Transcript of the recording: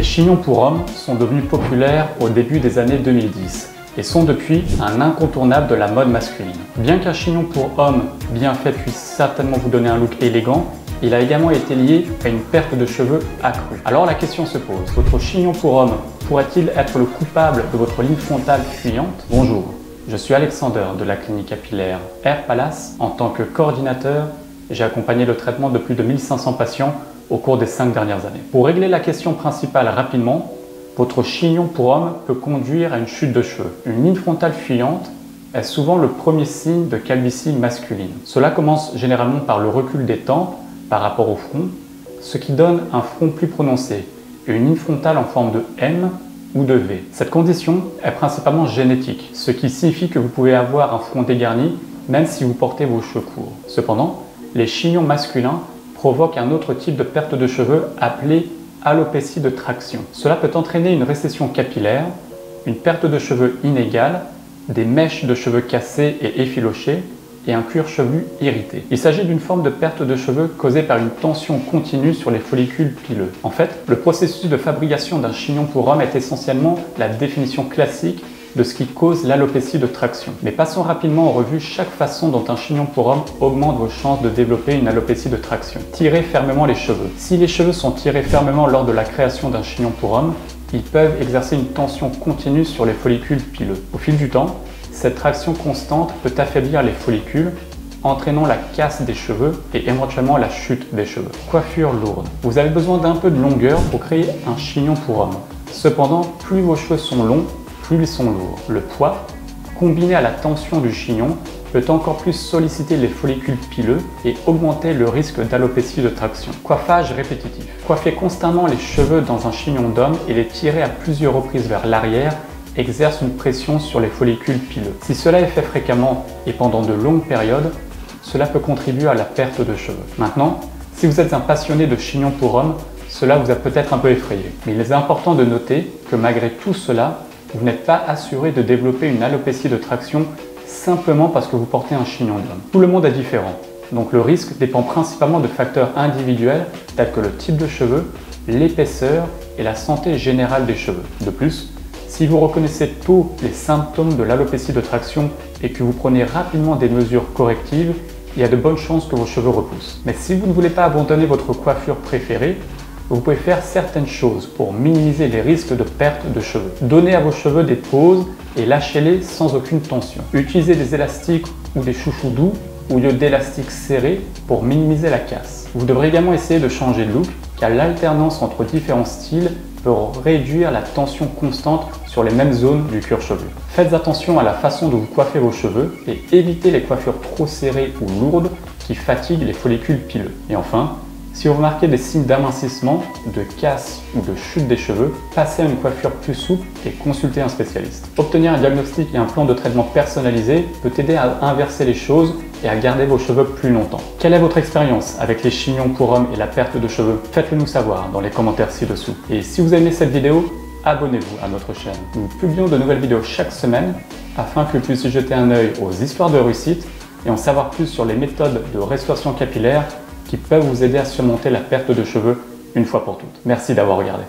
Les chignons pour hommes sont devenus populaires au début des années 2010 et sont depuis un incontournable de la mode masculine. Bien qu'un chignon pour homme bien fait puisse certainement vous donner un look élégant, il a également été lié à une perte de cheveux accrue. Alors la question se pose, votre chignon pour homme pourrait-il être le coupable de votre ligne frontale fuyante? Bonjour, je suis Alexander de la clinique capillaire Air Palace. En tant que coordinateur, j'ai accompagné le traitement de plus de 1500 patients au cours des 5 dernières années. Pour régler la question principale rapidement, votre chignon pour homme peut conduire à une chute de cheveux. Une ligne frontale fuyante est souvent le premier signe de calvitie masculine. Cela commence généralement par le recul des tempes par rapport au front, ce qui donne un front plus prononcé et une ligne frontale en forme de M ou de V. Cette condition est principalement génétique, ce qui signifie que vous pouvez avoir un front dégarni même si vous portez vos cheveux courts. Cependant, les chignons masculins provoquent un autre type de perte de cheveux appelé alopécie de traction. Cela peut entraîner une récession capillaire, une perte de cheveux inégale, des mèches de cheveux cassées et effilochées, et un cuir chevelu irrité. Il s'agit d'une forme de perte de cheveux causée par une tension continue sur les follicules pileux. En fait, le processus de fabrication d'un chignon pour homme est essentiellement la définition classique de ce qui cause l'alopécie de traction. Mais passons rapidement en revue chaque façon dont un chignon pour homme augmente vos chances de développer une alopécie de traction. Tirez fermement les cheveux. Si les cheveux sont tirés fermement lors de la création d'un chignon pour homme, ils peuvent exercer une tension continue sur les follicules pileux. Au fil du temps, cette traction constante peut affaiblir les follicules, entraînant la casse des cheveux et éventuellement la chute des cheveux. Coiffure lourde. Vous avez besoin d'un peu de longueur pour créer un chignon pour homme. Cependant, plus vos cheveux sont longs, plus ils sont lourds. Le poids, combiné à la tension du chignon, peut encore plus solliciter les follicules pileux et augmenter le risque d'alopécie de traction. Coiffage répétitif. Coiffer constamment les cheveux dans un chignon d'homme et les tirer à plusieurs reprises vers l'arrière exerce une pression sur les follicules pileux. Si cela est fait fréquemment et pendant de longues périodes, cela peut contribuer à la perte de cheveux. Maintenant, si vous êtes un passionné de chignon pour homme, cela vous a peut-être un peu effrayé. Mais il est important de noter que malgré tout cela, vous n'êtes pas assuré de développer une alopécie de traction simplement parce que vous portez un chignon d'homme. Tout le monde est différent, donc le risque dépend principalement de facteurs individuels tels que le type de cheveux, l'épaisseur et la santé générale des cheveux. De plus, si vous reconnaissez tôt les symptômes de l'alopécie de traction et que vous prenez rapidement des mesures correctives, il y a de bonnes chances que vos cheveux repoussent. Mais si vous ne voulez pas abandonner votre coiffure préférée, vous pouvez faire certaines choses pour minimiser les risques de perte de cheveux. Donnez à vos cheveux des pauses et lâchez-les sans aucune tension. Utilisez des élastiques ou des chouchous doux au lieu d'élastiques serrés pour minimiser la casse. Vous devrez également essayer de changer de look car l'alternance entre différents styles peut réduire la tension constante sur les mêmes zones du cuir chevelu. Faites attention à la façon dont vous coiffez vos cheveux et évitez les coiffures trop serrées ou lourdes qui fatiguent les follicules pileux. Et enfin, si vous remarquez des signes d'amincissement, de casse ou de chute des cheveux, passez à une coiffure plus souple et consultez un spécialiste. Obtenir un diagnostic et un plan de traitement personnalisé peut aider à inverser les choses et à garder vos cheveux plus longtemps. Quelle est votre expérience avec les chignons pour hommes et la perte de cheveux? Faites-le nous savoir dans les commentaires ci-dessous. Et si vous aimez cette vidéo, abonnez-vous à notre chaîne. Nous publions de nouvelles vidéos chaque semaine afin que vous puissiez jeter un œil aux histoires de réussite et en savoir plus sur les méthodes de restauration capillaire qui peuvent vous aider à surmonter la perte de cheveux une fois pour toutes. Merci d'avoir regardé.